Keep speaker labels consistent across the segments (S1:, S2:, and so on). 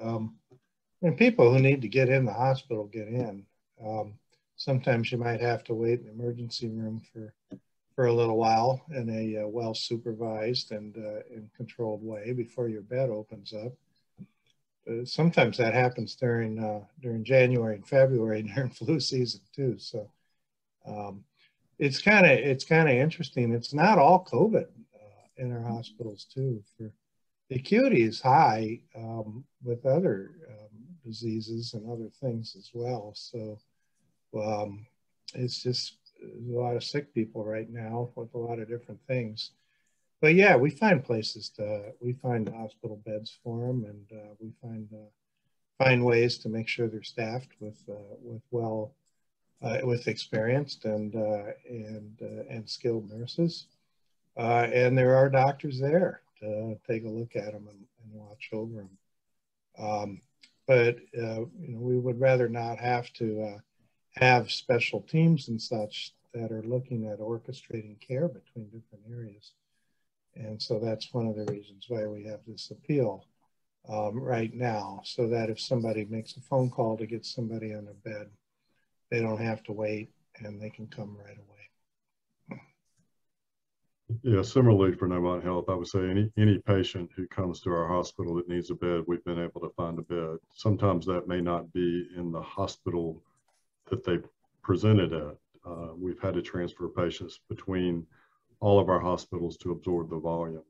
S1: Um, and people who need to get in the hospital get in. Um, sometimes you might have to wait in the emergency room for for a little while in a uh, well supervised and uh, and controlled way before your bed opens up. Sometimes that happens during uh, during January and February during flu season too. So um, it's kind of it's kind of interesting. It's not all COVID uh, in our hospitals too. For the acuity is high um, with other um, diseases and other things as well. So um, it's just a lot of sick people right now with a lot of different things. But yeah, we find places to we find hospital beds for them, and uh, we find uh, find ways to make sure they're staffed with uh, with well uh, with experienced and uh, and uh, and skilled nurses, and there are doctors there to take a look at them and, and watch over them. Um, but you know, we would rather not have to have special teams and such that are looking at orchestrating care between different areas. And so that's one of the reasons why we have this appeal um, right now, so that if somebody makes a phone call to get somebody on a bed, they don't have to wait and they can come right away.
S2: Yeah, similarly for Novant Health, I would say any any patient who comes to our hospital that needs a bed, we've been able to find a bed. Sometimes that may not be in the hospital that they presented at. Uh, we've had to transfer patients between all of our hospitals to absorb the volume.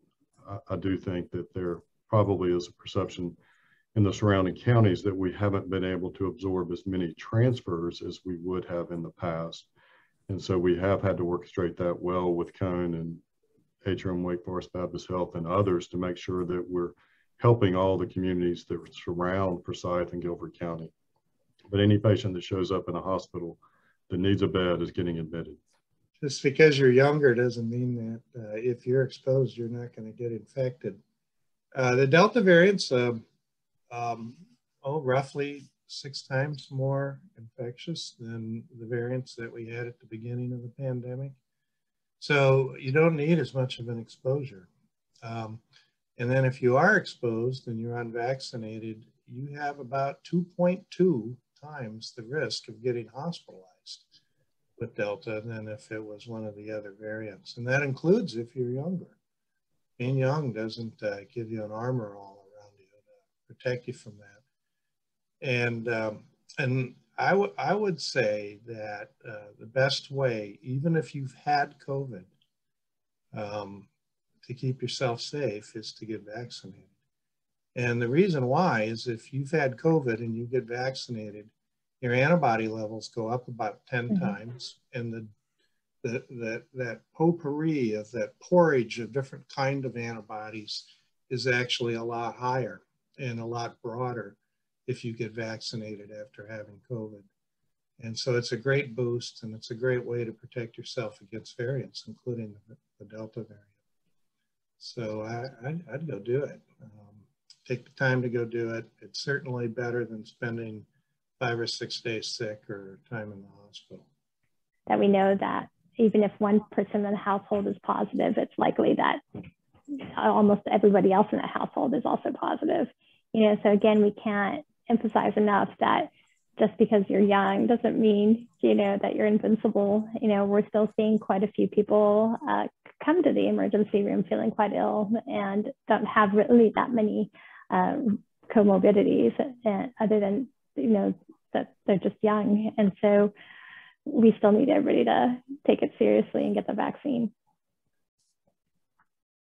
S2: I, I, do think that there probably is a perception in the surrounding counties that we haven't been able to absorb as many transfers as we would have in the past. And so we have had to orchestrate that well with Cone and Atrium, Wake Forest Baptist Health, and others to make sure that we're helping all the communities that surround Forsyth and Guilford County. But any patient that shows up in a hospital that needs a bed is getting admitted.
S1: Just because you're younger doesn't mean that uh, if you're exposed, you're not going to get infected. Uh, the Delta variant's, uh, um, oh, roughly six times more infectious than the variants that we had at the beginning of the pandemic. So you don't need as much of an exposure. Um, and then if you are exposed and you're unvaccinated, you have about 2.2 times the risk of getting hospitalized with Delta than if it was one of the other variants. And that includes if you're younger. Being young doesn't uh, give you an armor all around you to protect you from that. And, um, and I, w- I would say that uh, the best way, even if you've had COVID, um, to keep yourself safe is to get vaccinated. And the reason why is if you've had COVID and you get vaccinated, your antibody levels go up about 10 mm-hmm. times and the, the, the, that potpourri of that porridge of different kind of antibodies is actually a lot higher and a lot broader if you get vaccinated after having COVID. And so it's a great boost and it's a great way to protect yourself against variants, including the, the Delta variant. So I, I'd, I'd go do it. Um, take the time to go do it. It's certainly better than spending five or six days sick or time in the hospital.
S3: That we know that even if one person in the household is positive, it's likely that almost everybody else in the household is also positive. You know, so again, we can't emphasize enough that just because you're young doesn't mean you know that you're invincible. You know we're still seeing quite a few people uh, come to the emergency room feeling quite ill and don't have really that many um, comorbidities and other than you know that they're just young. And so we still need everybody to take it seriously and get the vaccine